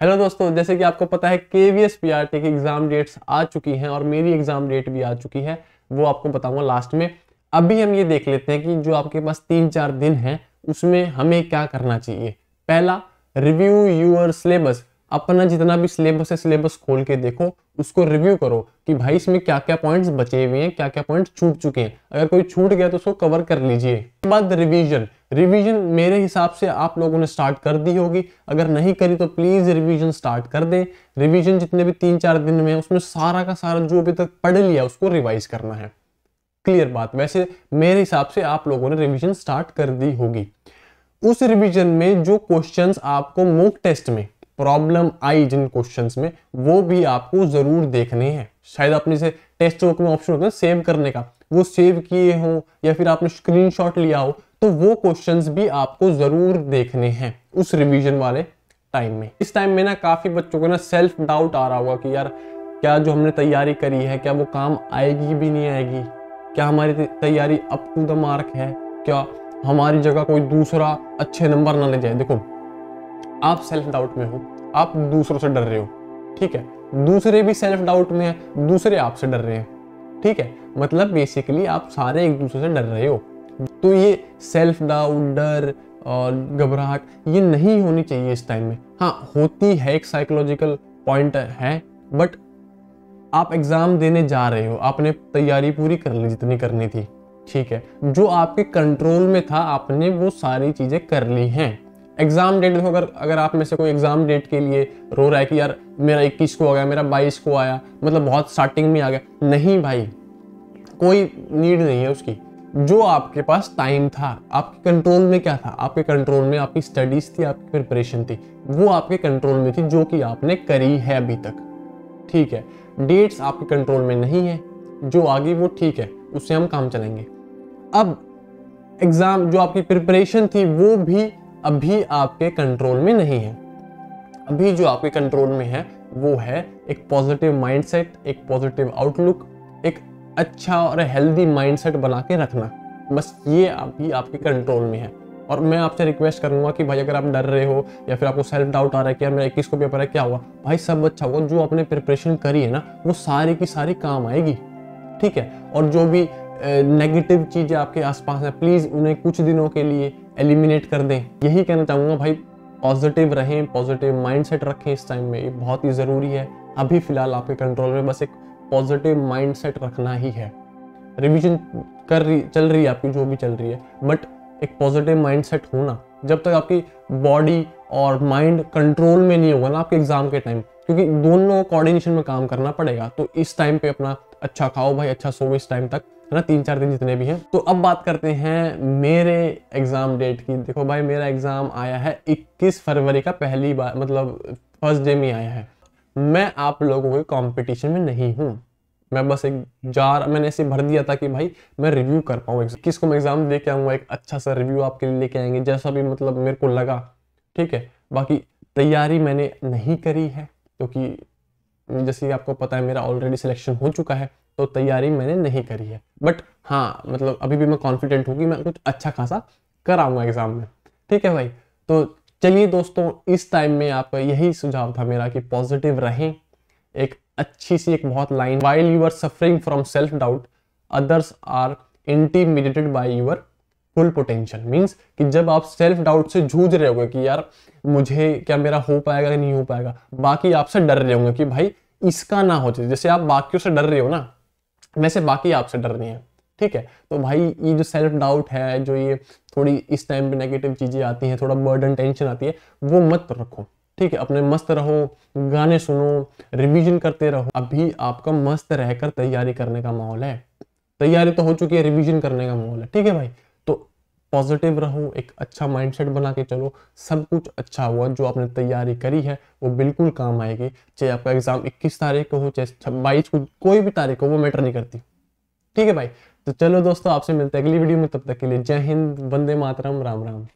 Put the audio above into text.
Hello दोस्तों, जैसे कि आपको पता है के V S P R T की एग्ज़ाम डेट्स आ चुकी हैं और मेरी एग्ज़ाम डेट भी आ चुकी है, वो आपको बताऊँगा लास्ट में। अभी हम ये देख लेते हैं कि जो आपके पास तीन चार दिन हैं, उसमें हमें क्या करना चाहिए। पहला रिव्यू यूर सिलेबस अपना जितना भी सिलेबस है सिलेबस खोल के देखो, उसको रिव्यू करो कि भाई इसमें क्या क्या पॉइंट्स बचे हुए हैं क्या क्या पॉइंट्स छूट चुके हैं। अगर कोई छूट गया तो उसको कवर कर लीजिए। बाद रिवीजन रिवीजन मेरे हिसाब से आप लोगों ने स्टार्ट कर दी होगी। अगर नहीं करी तो प्लीज़ रिवीजन स्टार्ट कर दें। रिवीजन जितने भी तीन चार दिन में उसमें सारा का सारा जो अभी तक पढ़ लिया, उसको रिवाइज करना है। क्लियर बात। वैसे मेरे हिसाब से आप लोगों ने रिविजन स्टार्ट कर दी होगी। उस रिविजन में जो क्वेश्चंस आपको मोक टेस्ट में प्रॉब्लम आई जिन क्वेश्चंस में, वो भी आपको ज़रूर देखने हैं। शायद आपने से टेस्ट बुक में ऑप्शन होता है सेव करने का। वो सेव किए हो या फिर आपने स्क्रीनशॉट लिया हो तो वो क्वेश्चंस भी आपको ज़रूर देखने हैं उस रिवीजन वाले टाइम में। इस टाइम में ना काफ़ी बच्चों को ना सेल्फ डाउट आ रहा होगा कि यार, क्या जो हमने तैयारी करी है, क्या वो काम आएगी भी नहीं आएगी? क्या हमारी तैयारी अप टू द मार्क है? क्या हमारी जगह कोई दूसरा अच्छे नंबर ना ले जाए? देखो आप सेल्फ डाउट में हो, आप दूसरों से डर रहे हो, ठीक है? दूसरे भी सेल्फ डाउट में है, दूसरे आपसे डर रहे हैं, ठीक है? मतलब बेसिकली आप सारे एक दूसरे से डर रहे हो। तो ये सेल्फ डाउट डर और घबराहट, ये नहीं होनी चाहिए इस टाइम में। हाँ होती है, एक साइकोलॉजिकल पॉइंट है बट आप एग्ज़ाम देने जा रहे हो, आपने तैयारी पूरी कर ली, जितनी करनी थी, ठीक है? जो आपके कंट्रोल में था, आपने वो सारी चीज़ें कर ली हैं। एग्ज़ाम डेट देखो, अगर अगर आप में से कोई एग्ज़ाम डेट के लिए रो रहा है कि यार मेरा 21 को आ गया, मेरा 22 को आया मतलब बहुत स्टार्टिंग में आ गया। नहीं भाई, कोई नीड नहीं है उसकी। जो आपके पास टाइम था, आपके कंट्रोल में क्या था? आपके कंट्रोल में आपकी स्टडीज़ थी, आपकी प्रिपरेशन थी। वो आपके कंट्रोल में थी, जो कि आपने करी है अभी तक। ठीक है? डेट्स आपके कंट्रोल में नहीं है। जो आगे वो ठीक है, उससे हम काम चलेंगे अब एग्ज़ाम जो आपकी प्रिपरेशन थी, वो भी अभी आपके कंट्रोल में नहीं है। अभी जो आपके कंट्रोल में है, वो है एक पॉजिटिव माइंडसेट एक पॉजिटिव आउटलुक एक अच्छा और हेल्दी माइंडसेट बना के रखना। बस ये अभी आपके कंट्रोल में है। और मैं आपसे रिक्वेस्ट करूँगा कि भाई, अगर आप डर रहे हो या फिर आपको सेल्फ डाउट आ रहा है कि यार मेरा इक्कीस को पेपर है, क्या हुआ? भाई, सब अच्छा होगा जो आपने प्रिपरेशन करी है ना, वो सारी की सारी काम आएगी। ठीक है? और जो भी नेगेटिव चीज़ें आपके आसपास हैं प्लीज़ उन्हें कुछ दिनों के लिए एलिमिनेट कर दें। यही कहना चाहूँगा भाई पॉजिटिव रहें पॉजिटिव माइंडसेट रखें इस टाइम में। ये बहुत ही ज़रूरी है। अभी फ़िलहाल आपके कंट्रोल में बस एक पॉजिटिव माइंडसेट रखना ही है। रिविजन कर रही, चल रही है आपकी, जो भी चल रही है। बट एक पॉजिटिव माइंडसेट होना, जब तक आपकी बॉडी और माइंड कंट्रोल में नहीं होगा ना, आपके एग्ज़ाम के टाइम क्योंकि दोनों कोऑर्डिनेशन में काम करना पड़ेगा। तो इस टाइम पे अपना अच्छा खाओ भाई अच्छा सो इस टाइम तक, है ना? तीन चार दिन जितने भी हैं। तो अब बात करते हैं मेरे एग्ज़ाम डेट की। देखो भाई, मेरा एग्ज़ाम आया है 21 फरवरी का, पहली बार मतलब फ़र्स्ट डे में आया है। मैं आप लोगों के कंपटीशन में नहीं हूँ। मैं बस एक जार, मैंने ऐसे भर दिया था कि भाई मैं रिव्यू कर पाऊँ किस को मैं एग्ज़ाम दे के आऊँगा? एक अच्छा सा रिव्यू आपके लिए लेके आएँगे, जैसा भी मतलब मेरे को लगा। ठीक है? बाकी तैयारी मैंने नहीं करी है। क्योंकि जैसे कि आपको पता है, मेरा ऑलरेडी सिलेक्शन हो चुका है तो तैयारी मैंने नहीं करी है। बट हाँ मतलब अभी भी मैं कॉन्फिडेंट हूँ कि मैं कुछ अच्छा खासा कराऊँगा एग्ज़ाम में। ठीक है भाई? तो चलिए दोस्तों, इस टाइम में आपका यही सुझाव था मेरा कि पॉजिटिव रहें। एक अच्छी सी, एक बहुत line while you are suffering from self doubt others are intimidated by your full potential means कि जब आप सेल्फ डाउट से जूझ रहे होगे कि यार मुझे क्या मेरा हो पाएगा कि नहीं हो पाएगा, बाकी आपसे डर रहे होंगे कि भाई इसका ना हो जाए। जैसे आप बाकियों से डर रहे हो ना वैसे बाकी आपसे डर नहीं है, ठीक है? तो भाई ये जो सेल्फ डाउट है, जो ये थोड़ी इस टाइम पे नेगेटिव चीज़ें आती हैं, थोड़ा बर्डन टेंशन आती है, वो मत रखो, ठीक है? अपने मस्त रहो, गाने सुनो रिवीजन करते रहो। अभी आपका मस्त रहकर तैयारी करने का माहौल है। तैयारी तो हो चुकी है रिवीजन करने का माहौल है, ठीक है भाई? पॉजिटिव रहो, एक अच्छा माइंडसेट बना के चलो, सब कुछ अच्छा हुआ, जो आपने तैयारी करी है, वो बिल्कुल काम आएगी। चाहे आपका एग्ज़ाम 21 तारीख को हो, चाहे बाईस को, कोई भी तारीख हो, वो मैटर नहीं करती। ठीक है भाई? तो चलो दोस्तों, आपसे मिलते हैं अगली वीडियो में, तब तक के लिए जय हिंद, वंदे मातरम, राम राम।